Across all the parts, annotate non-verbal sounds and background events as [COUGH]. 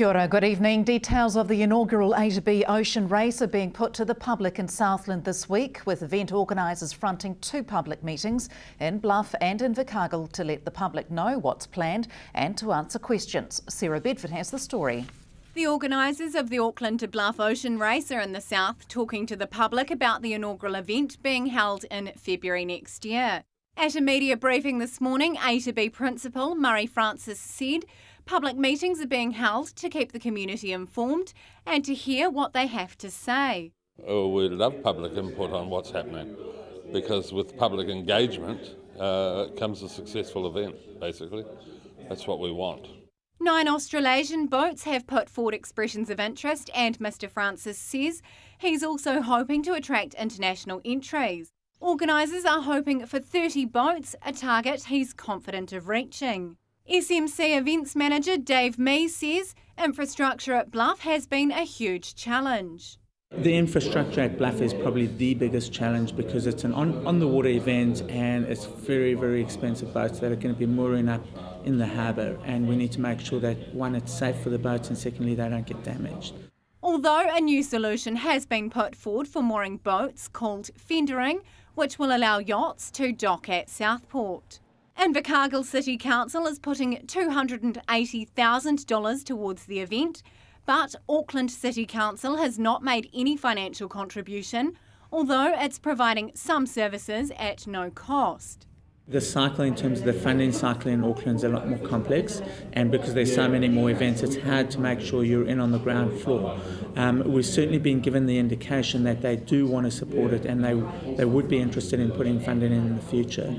Kia ora, good evening. Details of the inaugural A to B Ocean Race are being put to the public in Southland this week, with event organisers fronting two public meetings in Bluff and in Invercargill to let the public know what's planned and to answer questions. Sarah Bedford has the story. The organisers of the Auckland to Bluff Ocean Race are in the south talking to the public about the inaugural event being held in February next year. At a media briefing this morning, A to B principal Murray Francis said Public meetings are being held to keep the community informed and to hear what they have to say. Oh, we love public input on what's happening because with public engagement uh, comes a successful event, basically. That's what we want. Nine Australasian boats have put forward expressions of interest, and Mr. Francis says he's also hoping to attract international entries. Organisers are hoping for 30 boats, a target he's confident of reaching. SMC Events Manager Dave Mee says infrastructure at Bluff has been a huge challenge. The infrastructure at Bluff is probably the biggest challenge because it's an on, on the water event and it's very, very expensive boats that are going to be mooring up in the harbour. And we need to make sure that one, it's safe for the boats, and secondly, they don't get damaged. Although a new solution has been put forward for mooring boats called fendering, which will allow yachts to dock at Southport. Invercargill City Council is putting $280,000 towards the event, but Auckland City Council has not made any financial contribution, although it's providing some services at no cost the cycle in terms of the funding cycle in Auckland is a lot more complex, and because there's so many more events, it's hard to make sure you're in on the ground floor. Um, we've certainly been given the indication that they do want to support it and they, they would be interested in putting funding in, in the future.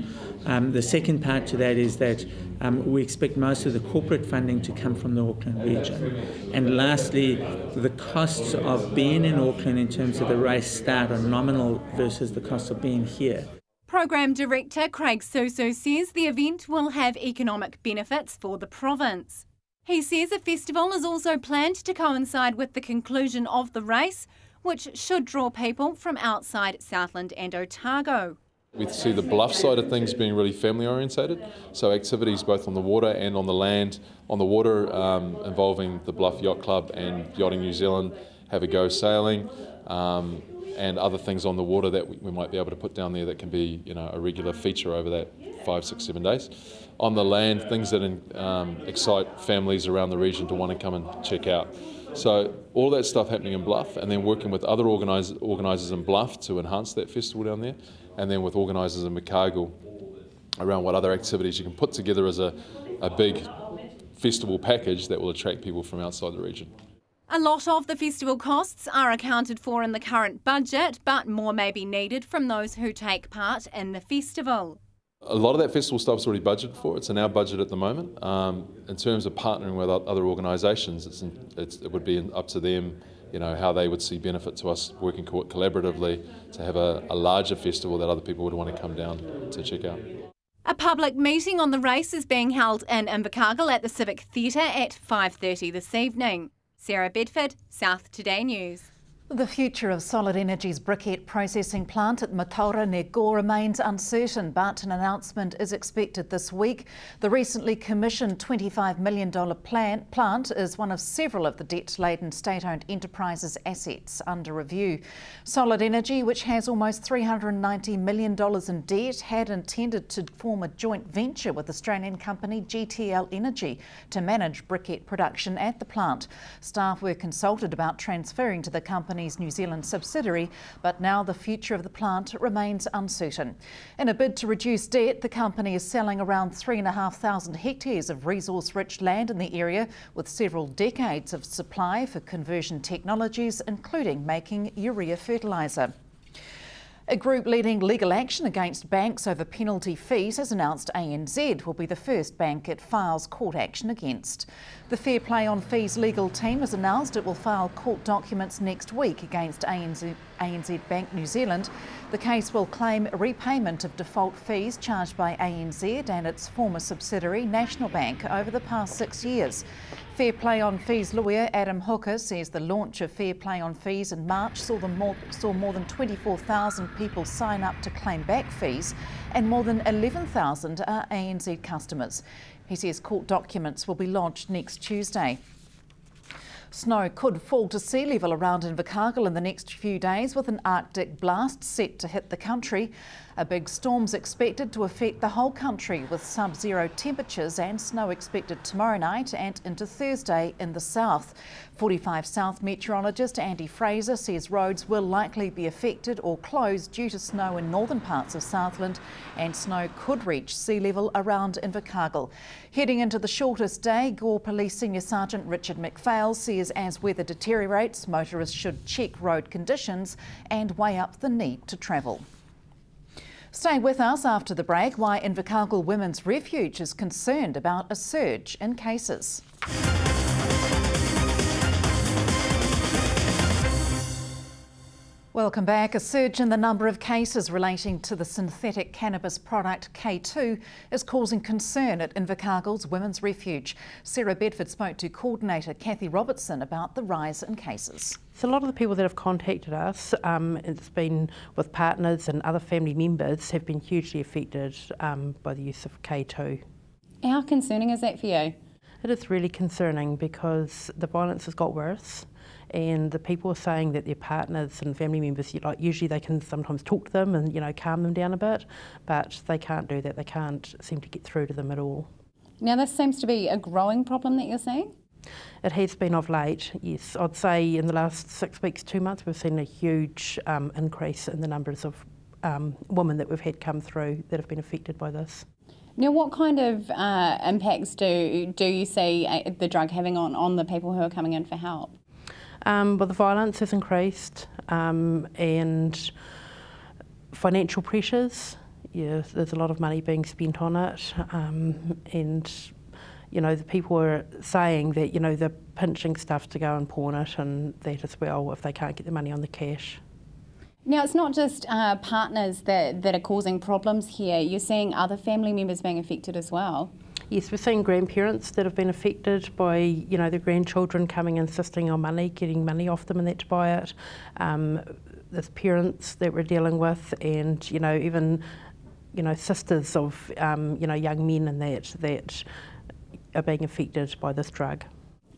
Um, the second part to that is that um, we expect most of the corporate funding to come from the Auckland region. And lastly, the costs of being in Auckland in terms of the race start are nominal versus the cost of being here. Program Director Craig Suso says the event will have economic benefits for the province. He says a festival is also planned to coincide with the conclusion of the race, which should draw people from outside Southland and Otago. We see the bluff side of things being really family orientated, so activities both on the water and on the land. On the water, um, involving the Bluff Yacht Club and Yachting New Zealand, have a go sailing. Um, and other things on the water that we, might be able to put down there that can be you know a regular feature over that five, six, seven days. On the land, things that um, excite families around the region to want to come and check out. So all that stuff happening in Bluff, and then working with other organise, organisers in Bluff to enhance that festival down there, and then with organisers in Invercargill around what other activities you can put together as a, a big festival package that will attract people from outside the region. A lot of the festival costs are accounted for in the current budget, but more may be needed from those who take part in the festival. A lot of that festival stuff's already budgeted for. It's in our budget at the moment. Um, in terms of partnering with other organisations, it's, it's, it would be up to them, you know, how they would see benefit to us working co collaboratively to have a, a larger festival that other people would want to come down to check out. A public meeting on the race is being held in Invercargill at the Civic Theatre at 5:30 this evening. Sarah Bedford, South Today News. The future of Solid Energy's briquette processing plant at Mataura near Gore remains uncertain, but an announcement is expected this week. The recently commissioned $25 million plant, plant is one of several of the debt-laden state-owned enterprises' assets under review. Solid Energy, which has almost $390 million in debt, had intended to form a joint venture with Australian company GTL Energy to manage briquette production at the plant. Staff were consulted about transferring to the company company's New Zealand subsidiary, but now the future of the plant remains uncertain. In a bid to reduce debt, the company is selling around 3,500 hectares of resource-rich land in the area with several decades of supply for conversion technologies, including making urea fertiliser. A group leading legal action against banks over penalty fees has announced ANZ will be the first bank it files court action against. The Fair Play on Fees legal team has announced it will file court documents next week against ANZ, ANZ Bank New Zealand. The case will claim repayment of default fees charged by ANZ and its former subsidiary National Bank over the past six years. Fair Play on Fees lawyer Adam Hooker says the launch of Fair Play on Fees in March saw, more, saw more than 24,000 people sign up to claim back fees and more than 11,000 are ANZ customers. He says court documents will be lodged next Tuesday. Snow could fall to sea level around Invercargill in the next few days with an Arctic blast set to hit the country. A big storm's expected to affect the whole country with sub-zero temperatures and snow expected tomorrow night and into Thursday in the south. 45 South meteorologist Andy Fraser says roads will likely be affected or closed due to snow in northern parts of Southland and snow could reach sea level around Invercargill. Heading into the shortest day, Gore Police Senior Sergeant Richard McPhail says as weather deteriorates, motorists should check road conditions and weigh up the need to travel. Stay with us after the break why Invercargill Women's Refuge is concerned about a surge in cases. Welcome back. A surge in the number of cases relating to the synthetic cannabis product K2 is causing concern at Invercargill's Women's Refuge. Sarah Bedford spoke to coordinator Kathy Robertson about the rise in cases. So a lot of the people that have contacted us, um, it's been with partners and other family members, have been hugely affected um, by the use of K2. How concerning is that for you? It is really concerning because the violence has got worse and the people are saying that their partners and family members, like usually they can sometimes talk to them and you know calm them down a bit, but they can't do that. They can't seem to get through to them at all. Now this seems to be a growing problem that you're seeing. It has been of late, yes. I'd say in the last six weeks, two months, we've seen a huge um, increase in the numbers of um, women that we've had come through that have been affected by this. Now, what kind of uh, impacts do do you see uh, the drug having on, on the people who are coming in for help? Um, but the violence has increased um, and financial pressures. Yeah, there's a lot of money being spent on it, um, and you know the people are saying that you know they're pinching stuff to go and pawn it and that as well if they can't get the money on the cash. Now, it's not just uh, partners that, that are causing problems here. You're seeing other family members being affected as well. Yes, we're seeing grandparents that have been affected by, you know, their grandchildren coming insisting on money, getting money off them and that to buy it. Um, there's parents that we're dealing with and, you know, even, you know, sisters of, um, you know, young men and that, that are being affected by this drug.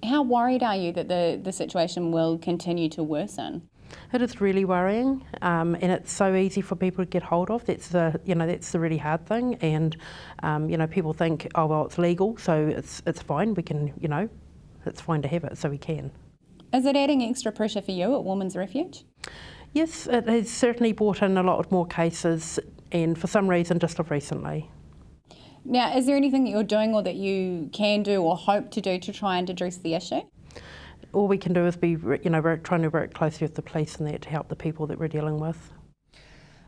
How worried are you that the, the situation will continue to worsen? It is really worrying, um, and it's so easy for people to get hold of. That's the you know that's the really hard thing, and um, you know people think, oh well, it's legal, so it's it's fine. We can you know, it's fine to have it, so we can. Is it adding extra pressure for you at Women's Refuge? Yes, it has certainly brought in a lot more cases, and for some reason, just of recently. Now, is there anything that you're doing or that you can do or hope to do to try and address the issue? All we can do is be, you know, trying to work closely with the police and that to help the people that we're dealing with.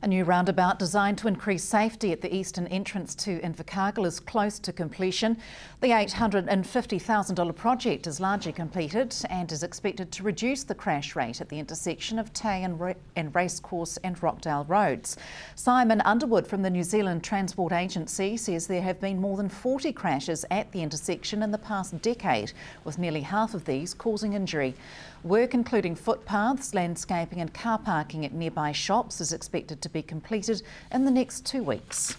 A new roundabout designed to increase safety at the eastern entrance to Invercargill is close to completion. The $850,000 project is largely completed and is expected to reduce the crash rate at the intersection of Tay and, Racecourse and Rockdale roads. Simon Underwood from the New Zealand Transport Agency says there have been more than 40 crashes at the intersection in the past decade, with nearly half of these causing injury. Work including footpaths, landscaping and car parking at nearby shops is expected to be completed in the next two weeks.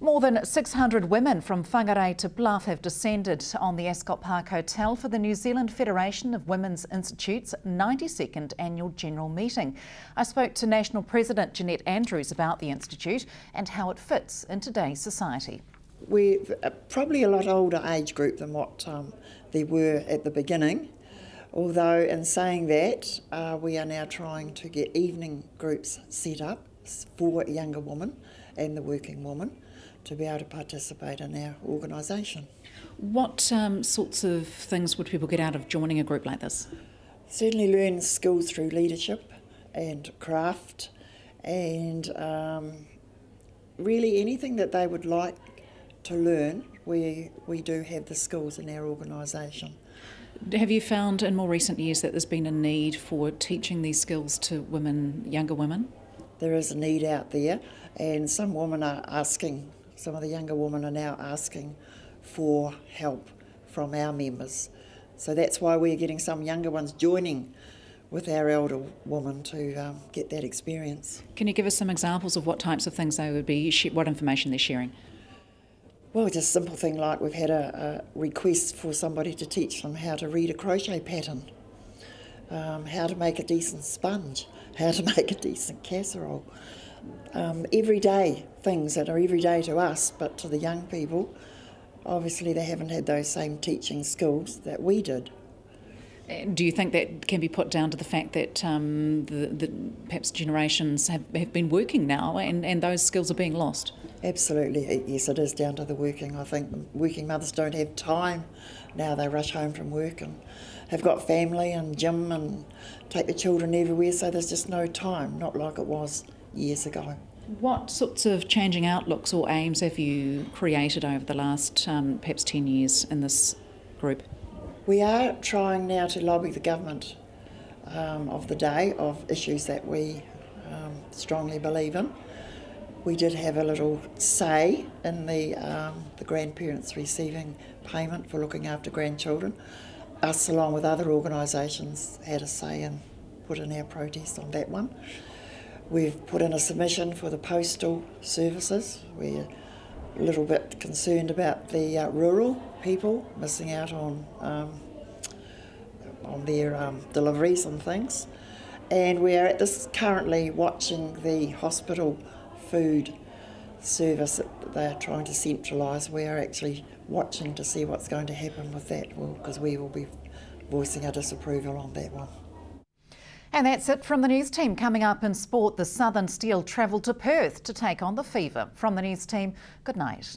More than 600 women from Whangarei to Bluff have descended on the Ascot Park Hotel for the New Zealand Federation of Women's Institutes 92nd Annual General Meeting. I spoke to National President Jeanette Andrews about the Institute and how it fits in today's society. We're probably a lot older age group than what um, were at the beginning. Although, in saying that, uh, we are now trying to get evening groups set up for younger women and the working woman to be able to participate in our organisation. What um, sorts of things would people get out of joining a group like this? Certainly learn skills through leadership and craft and um, really anything that they would like to learn, we, we do have the skills in our organisation. Have you found in more recent years that there's been a need for teaching these skills to women, younger women? There is a need out there, and some women are asking, some of the younger women are now asking for help from our members. So that's why we're getting some younger ones joining with our elder women to um, get that experience. Can you give us some examples of what types of things they would be, what information they're sharing? Well, just a simple thing like we've had a, a request for somebody to teach them how to read a crochet pattern, um, how to make a decent sponge, how to [LAUGHS] make a decent casserole. Um, everyday things that are everyday to us, but to the young people, obviously they haven't had those same teaching skills that we did. Do you think that can be put down to the fact that um, the, the, perhaps generations have, have been working now and, and those skills are being lost? Absolutely, yes, it is down to the working. I think working mothers don't have time now. They rush home from work and have got family and gym and take the children everywhere, so there's just no time, not like it was years ago. What sorts of changing outlooks or aims have you created over the last um, perhaps 10 years in this group? We are trying now to lobby the government um, of the day of issues that we um, strongly believe in. We did have a little say in the, um, the grandparents receiving payment for looking after grandchildren. Us, along with other organisations, had a say and put in our protest on that one. We've put in a submission for the postal services. We're a little bit concerned about the uh, rural people missing out on um, on their um, deliveries and things. And we are at this currently watching the hospital food service that they're trying to centralise. We are actually watching to see what's going to happen with that because we will be voicing our disapproval on that one. And that's it from the news team. Coming up in sport, the Southern Steel travelled to Perth to take on the fever. From the news team, good night.